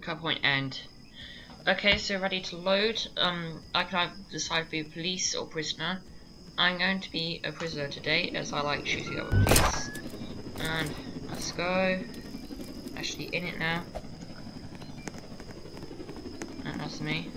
cut point end. Okay, so ready to load. Um, I can either decide to be police or prisoner. I'm going to be a prisoner today, as I like shooting other police. And let's go. Actually in it now. That's me.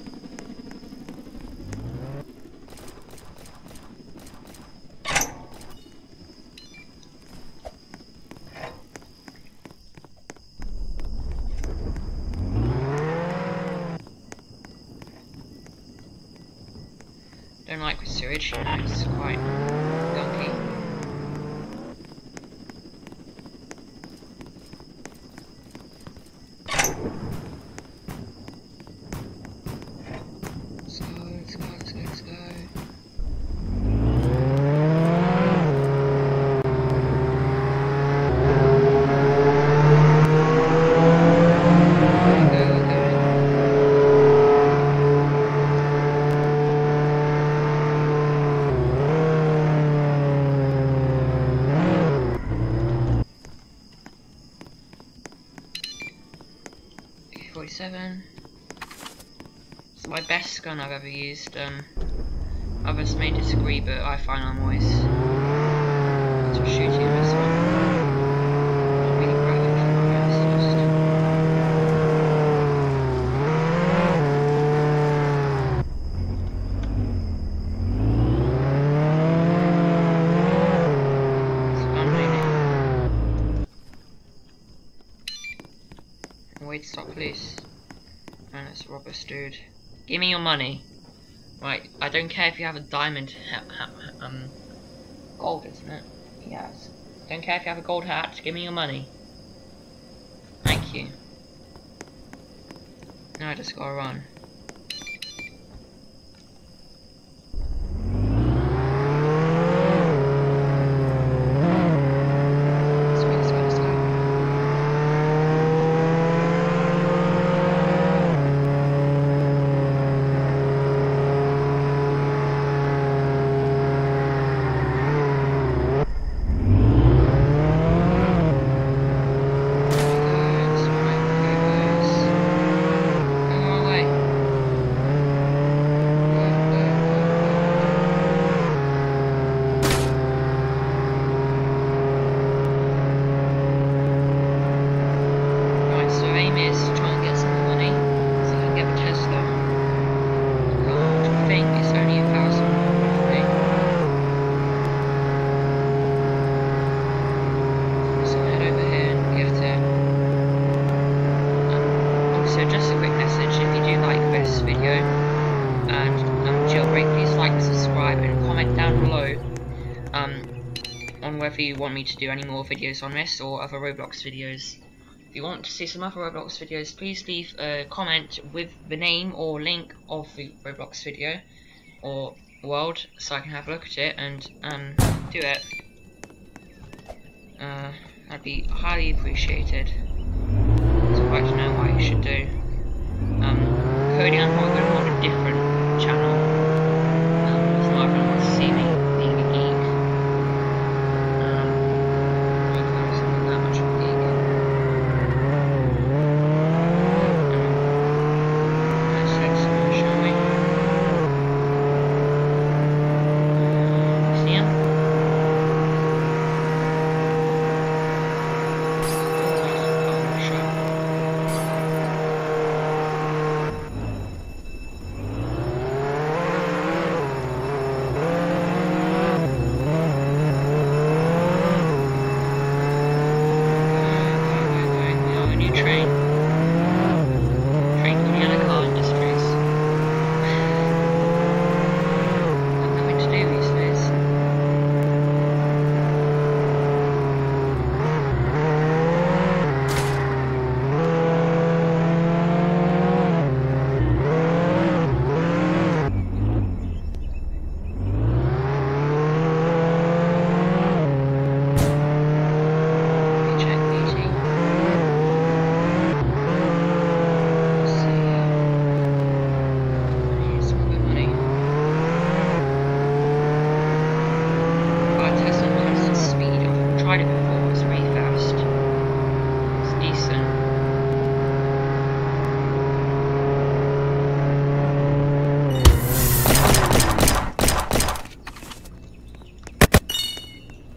Don't like with sewage, you know, it's quite gunky. Let's go, let's go, let's go, let's go. There we go, we're going. AK-47. It's my best gun I've ever used. Um, others may disagree, but I find I'm always shooting this one. Not really graphic for my best, just- It's fun, really. Wait, stop, please. Man, dude. Give me your money. Right, I don't care if you have a diamond um, gold, isn't it? Yes. Don't care if you have a gold hat, give me your money. Thank you. Now I just gotta run. Let's go, let's go, let's go. Guys, my guys. Come on away. Go, go, go, go. Right, so is to try and get some money so I can get the Tesla. God, I think it's only a thousand. So head over here and it. Um, just a quick message: if you do like this video and um, jailbreak, please like, subscribe, and comment down below um, on whether you want me to do any more videos on this or other Roblox videos. If you want to see some other Roblox videos, please leave a comment with the name or link of the Roblox video or world so I can have a look at it and um, do it. Uh, that'd be highly appreciated. So I'd to know what you should do. Um, Cody, I'm probably going to have a different channel.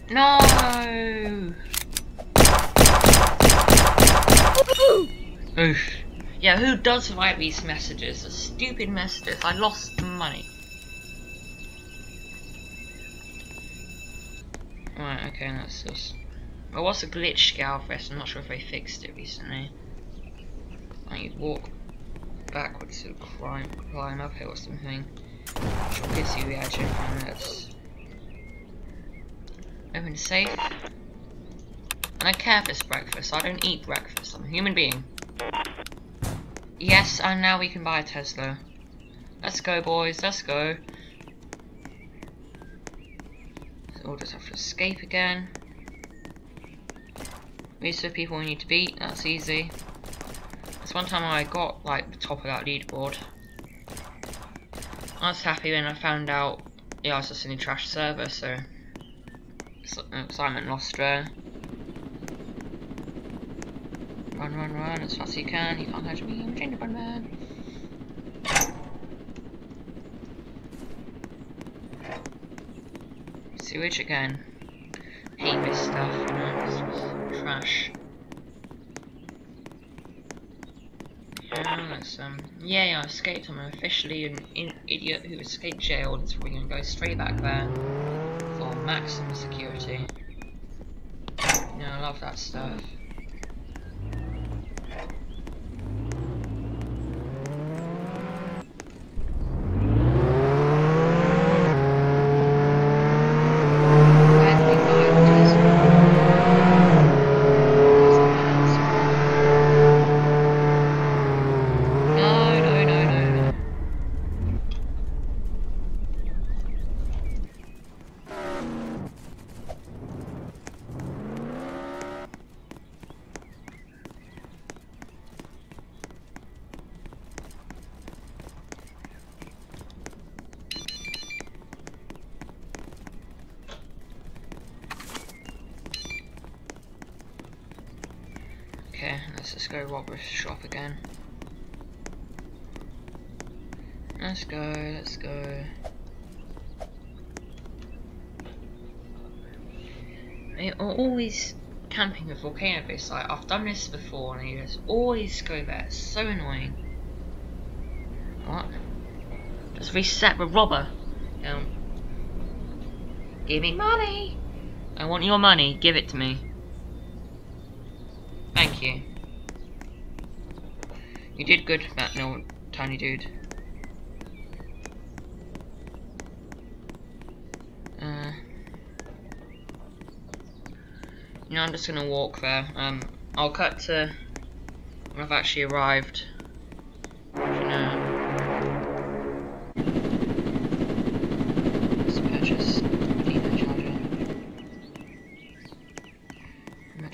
No! Oof. Yeah, who does write these messages? The stupid messages. I lost money. Right, okay, that's just... Well, what's a glitch Galvest? I'm not sure if they fixed it recently. Like, you walk backwards to climb, climb up it or something. Which gives you the edge five minutes. Open safe. And I care for this breakfast. I don't eat breakfast. I'm a human being. Yes, and now we can buy a Tesla. Let's go, boys. Let's go. So we'll just have to escape again. These are the people we need to beat. That's easy. That's one time I got, like, the top of that leaderboard. I was happy when I found out, yeah, I was just in the trash server, so... Excitement lost. Run, run, run as fast as you can. You can't catch me. I'm a gingerbread man. Sewage again. Hate this stuff, you know, it's trash. Yeah, um, I escaped. I'm officially an idiot who escaped jail. It's we're gonna go straight back there maximum security. Yeah, I love that stuff. Okay, let's just go rob a shop again. Let's go, let's go. They are always camping with volcano base. Like, I've done this before and they just always go there. It's so annoying. What? Just reset the robber. Um, give me money! I want your money, give it to me. Thank you. You did good, that no tiny dude. Uh, you know, I'm just gonna walk there. Um, I'll cut to when I've actually arrived.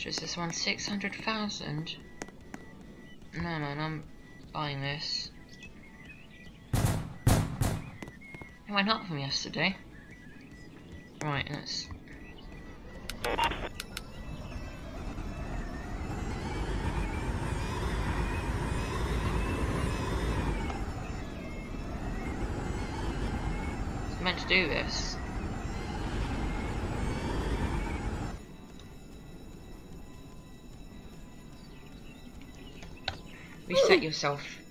Is this one? 600,000? No, no, no, I'm buying this. It went up from yesterday. Right, let's... Meant to do this. Yourself.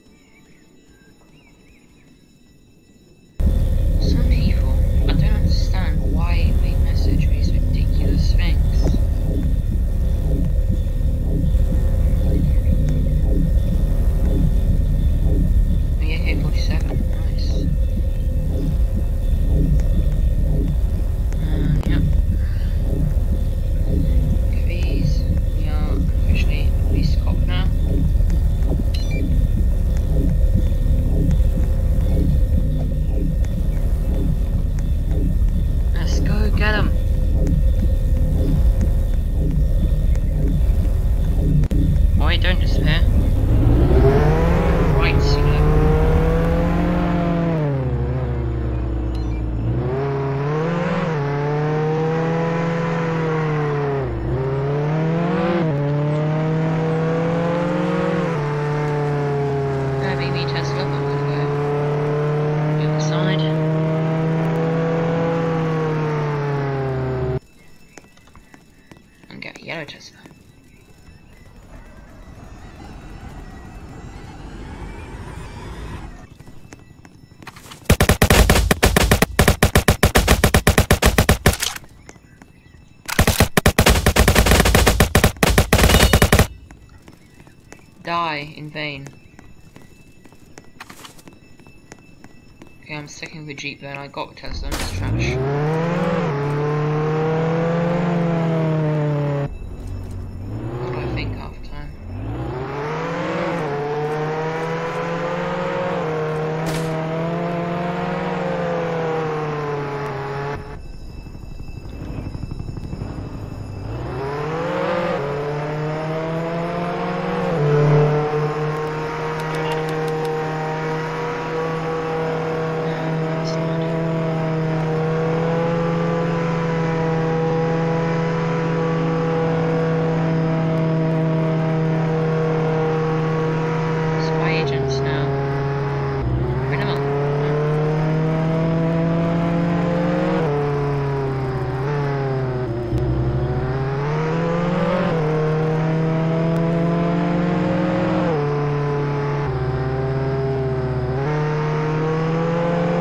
Die in vain. Okay, I'm sticking with Jeep then. I got Tesla in this trash. What do I think half the time? It's not. Spy agents now. Bring them on.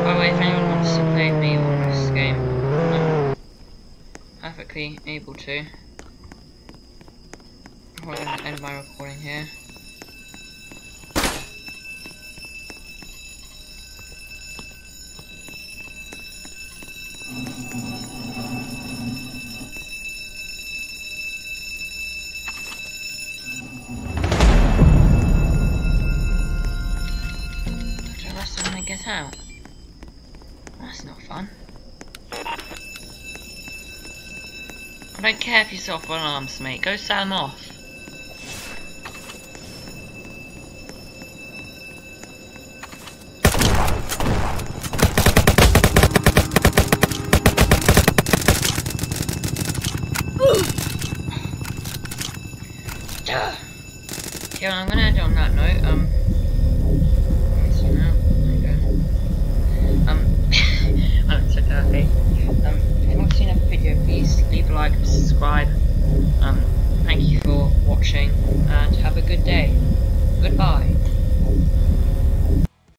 By the way, if anyone wants to play with me on this game, I'm able to. I'm to end my recording here. Get out? That's not fun. I don't care if you set off alarms, mate. Go set them off. Well, I'm gonna end on that note. Um. so now, there you go. Um, I'm so dirty. Um, if you want to see another video, please leave a like and subscribe. Um, thank you for watching, and have a good day. Goodbye.